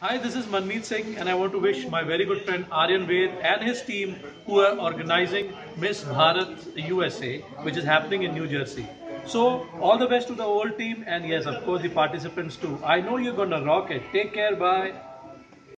Hi, this is Manmeet Singh, and I want to wish my very good friend Aryan Ved and his team who are organizing Miss Bharat USA, which is happening in New Jersey. So, all the best to the whole team, and yes, of course, the participants too. I know you're gonna rock it. Take care, bye.